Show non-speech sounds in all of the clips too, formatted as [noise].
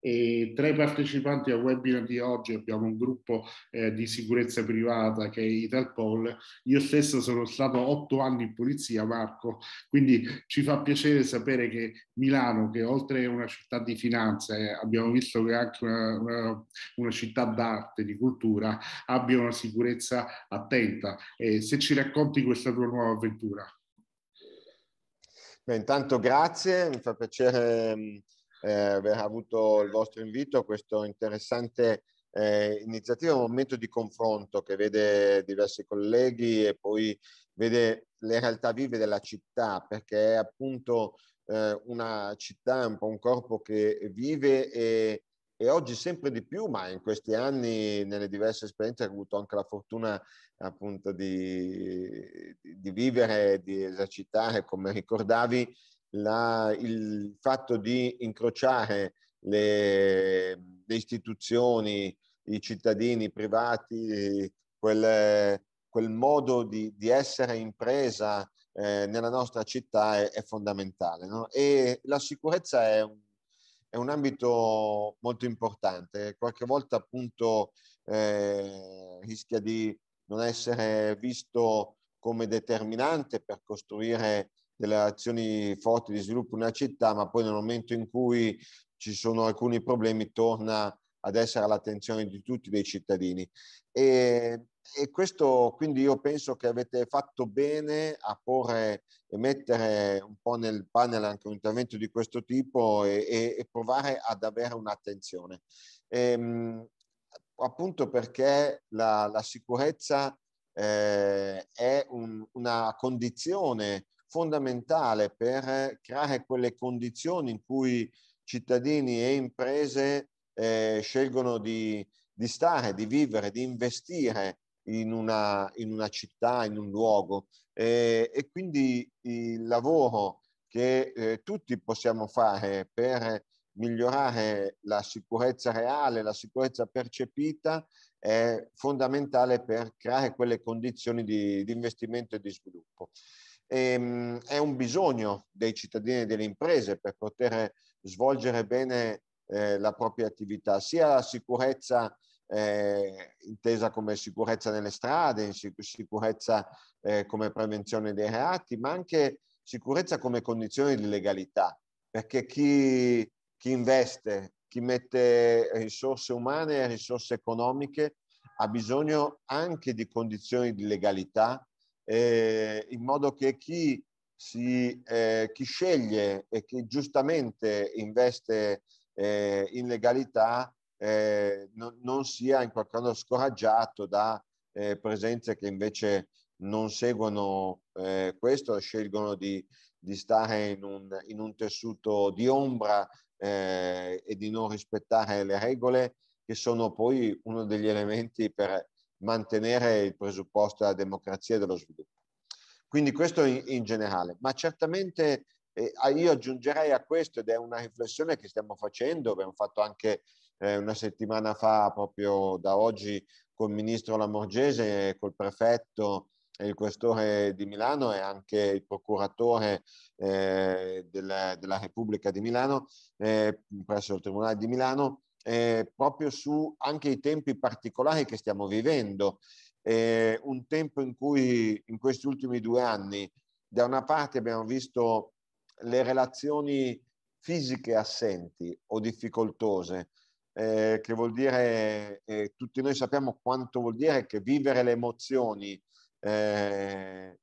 E tra i partecipanti al webinar di oggi abbiamo un gruppo eh, di sicurezza privata che è Italpol. Io stesso sono stato otto anni in polizia, Marco, quindi ci fa piacere sapere che Milano, che oltre a una città di finanza, eh, abbiamo visto che è anche una, una, una, città d'arte, di cultura, abbia una sicurezza attenta. Eh, se ci racconti questa tua nuova avventura. Beh, intanto grazie, mi fa piacere eh, aver avuto il vostro invito a questa interessante eh, iniziativa, un momento di confronto che vede diversi colleghi e poi vede le realtà vive della città, perché è appunto eh, una città, un po' un corpo che vive e, e oggi sempre di più, ma in questi anni, nelle diverse esperienze, ho avuto anche la fortuna appunto di, di vivere, di esercitare, come ricordavi, la, il fatto di incrociare le, le, istituzioni, i cittadini, i privati, quel, quel modo di, di, essere impresa eh, nella nostra città è, è fondamentale. No? E la sicurezza è un, è un, ambito molto importante. Qualche volta appunto eh, rischia di non essere visto come determinante per costruire delle azioni forti di sviluppo in una città, ma poi nel momento in cui ci sono alcuni problemi torna ad essere all'attenzione di tutti dei cittadini. E, e, questo quindi io penso che avete fatto bene a porre e mettere un po' nel panel anche un intervento di questo tipo e, e, e provare ad avere un'attenzione. Ehm, appunto perché la, la sicurezza eh, è un, una condizione fondamentale per creare quelle condizioni in cui cittadini e imprese eh, scelgono di, di, stare, di vivere, di investire in una, in una città, in un luogo. Eh, e quindi il lavoro che eh, tutti possiamo fare per migliorare la sicurezza reale, la sicurezza percepita, è fondamentale per creare quelle condizioni di, di investimento e di sviluppo ehm, è un bisogno dei cittadini e delle imprese per poter svolgere bene eh, la propria attività, sia la sicurezza eh, intesa come sicurezza nelle strade, sicurezza eh, come prevenzione dei reati, ma anche sicurezza come condizione di legalità, perché chi, chi investe, chi mette risorse umane e risorse economiche ha bisogno anche di condizioni di legalità eh, in modo che chi, si, eh, chi sceglie e chi giustamente investe eh, in legalità eh, non, non, sia in qualche modo scoraggiato da eh, presenze che invece non seguono eh, questo, scelgono di, di stare in un, in un, tessuto di ombra e di non rispettare le regole che sono poi uno degli elementi per mantenere il presupposto della democrazia e dello sviluppo. Quindi questo in, in generale, ma certamente eh, io aggiungerei a questo, ed è una riflessione che stiamo facendo, abbiamo fatto anche eh, una settimana fa, proprio da oggi, col ministro Lamorgese, col prefetto e il questore di Milano e anche il procuratore eh, della, della, Repubblica di Milano, eh, presso il Tribunale di Milano, eh, proprio su anche i tempi particolari che stiamo vivendo. Eh, un tempo in cui in questi ultimi due anni da una parte abbiamo visto le relazioni fisiche assenti o difficoltose, eh, che vuol dire, eh, tutti noi sappiamo quanto vuol dire che vivere le emozioni eh,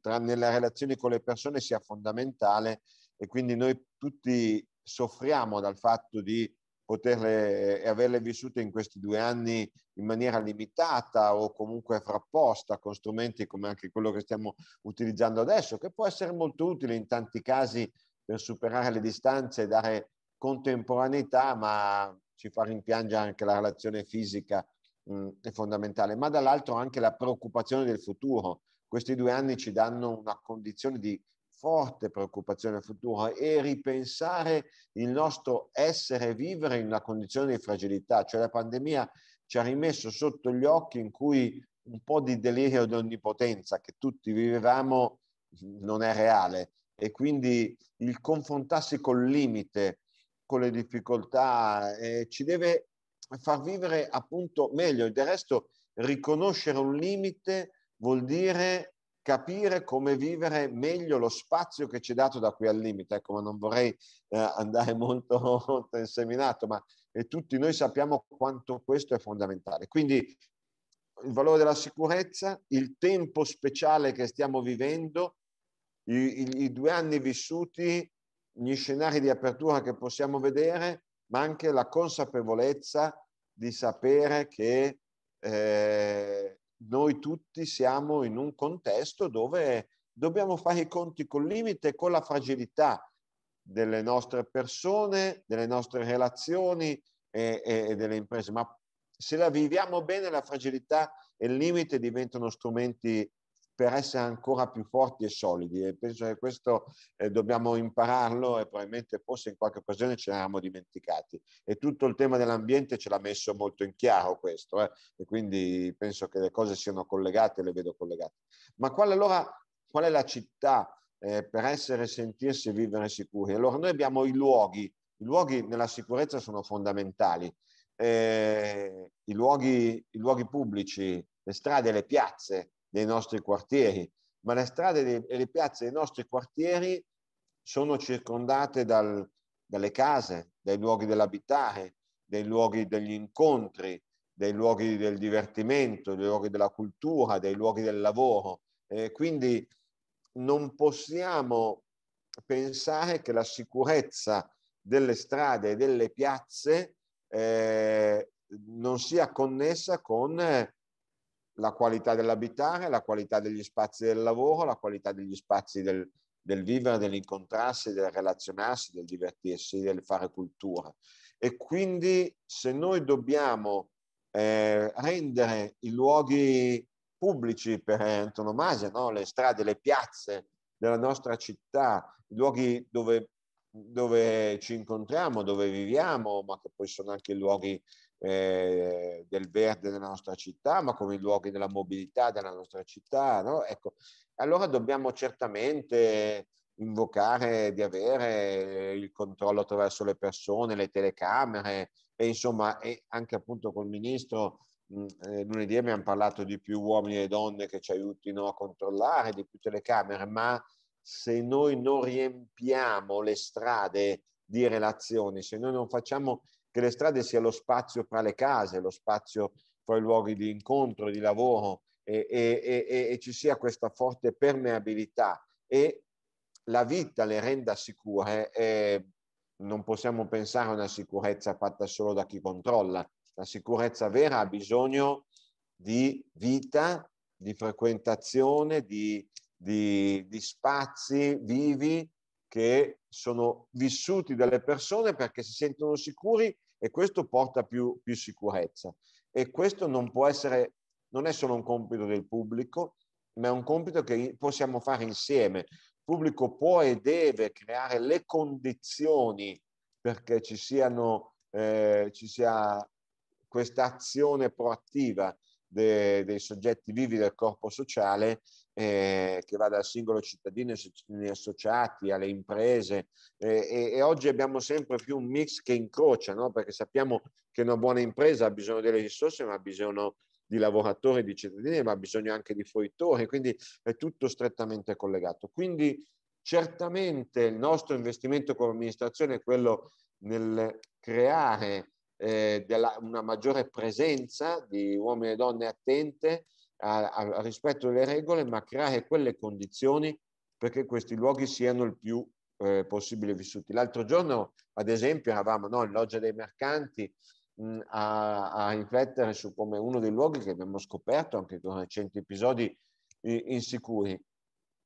tra, nelle relazioni con le persone sia fondamentale e quindi noi tutti soffriamo dal fatto di poterle e averle vissute in questi due anni in maniera limitata o comunque frapposta con strumenti come anche quello che stiamo utilizzando adesso, che può essere molto utile in tanti casi per superare le distanze e dare contemporaneità, ma ci fa rimpiangere anche la relazione fisica mh, è fondamentale, ma dall'altro anche la preoccupazione del futuro. Questi due anni ci danno una condizione di forte preoccupazione al futuro e ripensare il nostro essere e vivere in una condizione di fragilità. Cioè la pandemia ci ha rimesso sotto gli occhi in cui un po' di delirio di onnipotenza che tutti vivevamo non è reale e quindi il confrontarsi col limite, con le difficoltà, eh, ci deve far vivere appunto meglio. Del resto, riconoscere un limite vuol dire capire come vivere meglio lo spazio che ci è dato da qui al limite. Ecco, ma non vorrei eh, andare [laughs] molto, molto inseminato, ma eh, tutti noi sappiamo quanto questo è fondamentale. Quindi il valore della sicurezza, il tempo speciale che stiamo vivendo, i, i, i due anni vissuti, gli scenari di apertura che possiamo vedere, ma anche la consapevolezza di sapere che eh, noi tutti siamo in un contesto dove dobbiamo fare i conti col limite e con la fragilità delle nostre persone, delle nostre relazioni e, e, delle imprese. Ma se la viviamo bene, la fragilità e il limite diventano strumenti per essere ancora più forti e solidi. E penso che questo eh, dobbiamo impararlo e probabilmente forse in qualche occasione ce ne eravamo dimenticati. E tutto il tema dell'ambiente ce l'ha messo molto in chiaro questo eh, e quindi penso che le cose siano collegate le vedo collegate. Ma qual, allora, qual è la città eh, per essere sentirsi e vivere sicuri? Allora noi abbiamo i luoghi. I luoghi nella sicurezza sono fondamentali. Eh, i luoghi, i luoghi pubblici le strade le piazze dei nostri quartieri, ma le strade e le piazze dei nostri quartieri sono circondate dal, dalle case, dai luoghi dell'abitare, dei luoghi degli incontri, dei luoghi del divertimento, dei luoghi della cultura, dei luoghi del lavoro. Eh, quindi non possiamo pensare che la sicurezza delle strade e delle piazze eh, non sia connessa con la qualità dell'abitare, la qualità degli spazi del lavoro, la qualità degli spazi del, del vivere, dell'incontrarsi, del relazionarsi, del divertirsi, del fare cultura. E quindi se noi dobbiamo eh, rendere i luoghi pubblici per antonomasia, no? le strade, le piazze della nostra città, i luoghi dove, dove ci incontriamo, dove viviamo, ma che poi sono anche luoghi eh, del verde nella nostra città, ma come i luoghi della mobilità della nostra città. No? Ecco, allora dobbiamo certamente invocare di avere il controllo attraverso le persone, le telecamere e insomma e anche appunto col ministro eh, lunedì abbiamo parlato di più uomini e donne che ci aiutino a controllare, di più telecamere, ma se noi non riempiamo le strade di relazioni, se noi non facciamo che le strade sia lo spazio fra le case, lo spazio fra i luoghi di incontro, di lavoro e, e, e, e ci sia questa forte permeabilità e la vita le renda sicure. E non possiamo pensare a una sicurezza fatta solo da chi controlla. La sicurezza vera ha bisogno di vita, di frequentazione, di, di, di spazi vivi che sono vissuti dalle persone perché si sentono sicuri e questo porta più, più sicurezza. E questo non può essere, non è solo un compito del pubblico, ma è un compito che possiamo fare insieme. Il pubblico può e deve creare le condizioni perché ci, siano, eh, ci sia questa azione proattiva de, dei soggetti vivi del corpo sociale eh, che va dal singolo cittadino ai associati, alle imprese eh, e, e, oggi abbiamo sempre più un mix che incrocia, no? perché sappiamo che una buona impresa ha bisogno delle risorse ma ha bisogno di lavoratori, di cittadini, ma ha bisogno anche di fruitori, quindi è tutto strettamente collegato. Quindi certamente il nostro investimento come amministrazione è quello nel creare eh, della, una maggiore presenza di uomini e donne attente al rispetto delle regole, ma creare quelle condizioni perché questi luoghi siano il più eh, possibile vissuti. L'altro giorno, ad esempio, eravamo no, in Loggia dei Mercanti mh, a, a, riflettere su come uno dei luoghi che abbiamo scoperto anche con recenti episodi insicuri.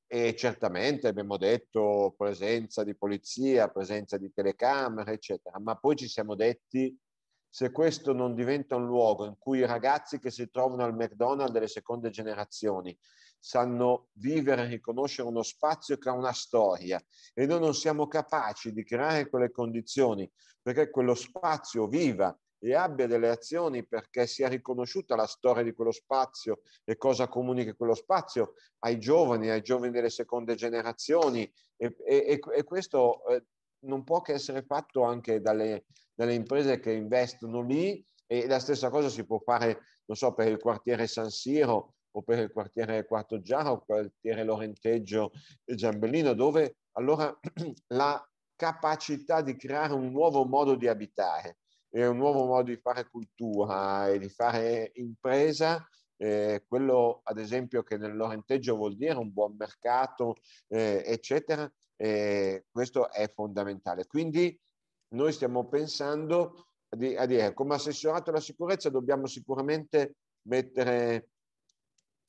E certamente abbiamo detto presenza di polizia, presenza di telecamere, eccetera, ma poi ci siamo detti se questo non diventa un luogo in cui i ragazzi che si trovano al McDonald's delle seconde generazioni sanno vivere e riconoscere uno spazio che ha una storia e noi non siamo capaci di creare quelle condizioni perché quello spazio viva e abbia delle azioni perché sia riconosciuta la storia di quello spazio e cosa comunica quello spazio ai giovani, ai giovani delle seconde generazioni e, e, e questo eh, non può che essere fatto anche dalle, dalle imprese che investono lì e la stessa cosa si può fare, non so, per il quartiere San Siro o per il quartiere Quarto Giara o quartiere Lorenteggio e Giambellino, dove allora [clears throat] la capacità di creare un nuovo modo di abitare un nuovo modo di fare cultura e di fare impresa, eh, quello ad esempio che nel Lorenteggio vuol dire un buon mercato, eh, eccetera, eh, questo è fondamentale. Quindi noi stiamo pensando di, a dire come assessorato alla sicurezza dobbiamo sicuramente mettere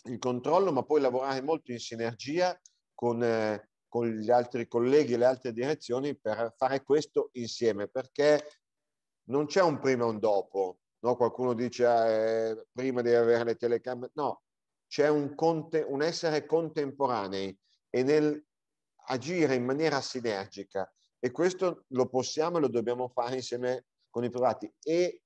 il controllo, ma poi lavorare molto in sinergia con, eh, con gli altri colleghi e le altre direzioni per fare questo insieme, perché non c'è un prima e un dopo. No? Qualcuno dice eh, prima di avere le telecamere, no, c'è un, conte, un essere contemporanei e nel agire in maniera sinergica e questo lo possiamo e lo dobbiamo fare insieme con i privati e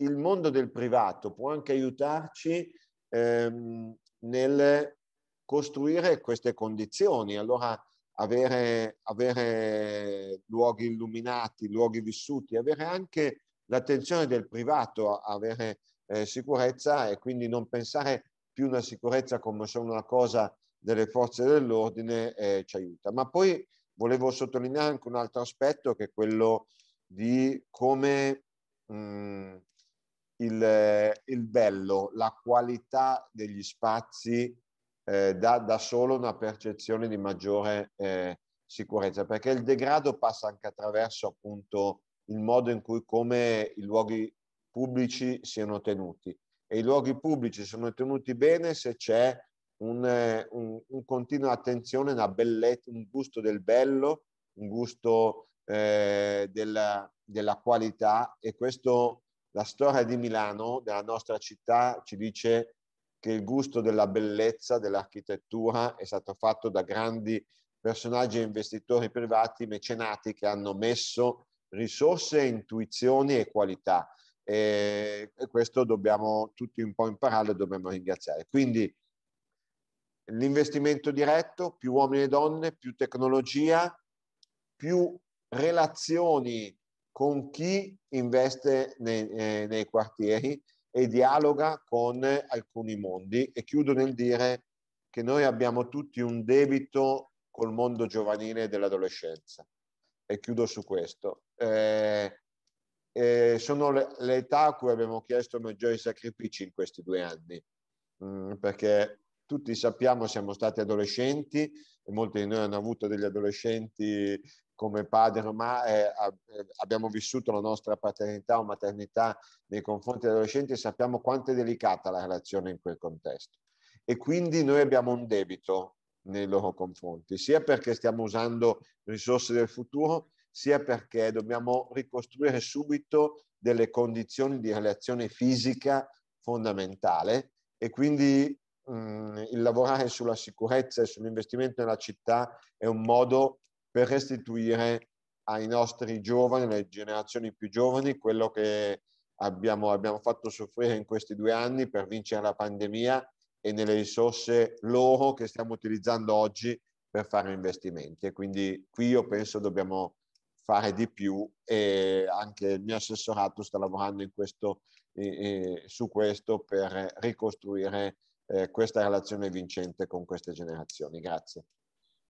il mondo del privato può anche aiutarci ehm, nel costruire queste condizioni. Allora avere, avere luoghi illuminati, luoghi vissuti, avere anche l'attenzione del privato avere eh, sicurezza e quindi non pensare più una sicurezza come solo una cosa delle forze dell'ordine eh, ci aiuta. Ma poi volevo sottolineare anche un altro aspetto che è quello di come mh, mm, il, il, bello, la qualità degli spazi eh, dà da solo una percezione di maggiore eh, sicurezza, perché il degrado passa anche attraverso appunto il modo in cui come i luoghi pubblici siano tenuti. E i luoghi pubblici sono tenuti bene se c'è un, un, un continua attenzione, una bellezza, un gusto del bello, un gusto eh, della, della qualità e questo la storia di Milano, della nostra città, ci dice che il gusto della bellezza, dell'architettura è stato fatto da grandi personaggi e investitori privati, mecenati che hanno messo risorse, intuizioni e qualità. E, questo dobbiamo tutti un po' imparare dobbiamo ringraziare. Quindi l'investimento diretto, più uomini e donne, più tecnologia, più relazioni con chi investe nei, eh, nei quartieri e dialoga con alcuni mondi. E chiudo nel dire che noi abbiamo tutti un debito col mondo giovanile dell'adolescenza. E chiudo su questo. Eh, eh, sono le, le, età a cui abbiamo chiesto maggiori sacrifici in questi due anni, mm, perché tutti sappiamo siamo stati adolescenti e molti di noi hanno avuto degli adolescenti come padre, ma eh, abbiamo vissuto la nostra paternità o maternità nei confronti degli adolescenti e sappiamo quanto è delicata la relazione in quel contesto. E quindi noi abbiamo un debito nei loro confronti, sia perché stiamo usando risorse del futuro, sia perché dobbiamo ricostruire subito delle condizioni di relazione fisica fondamentale e quindi mh, il lavorare sulla sicurezza e sull'investimento nella città è un modo per restituire ai nostri giovani, alle generazioni più giovani, quello che abbiamo, abbiamo fatto soffrire in questi due anni per vincere la pandemia e nelle risorse loro che stiamo utilizzando oggi per fare investimenti. E quindi qui io penso dobbiamo fare di più e anche il mio assessorato sta lavorando questo, eh, su questo per ricostruire eh, questa relazione vincente con queste generazioni. Grazie.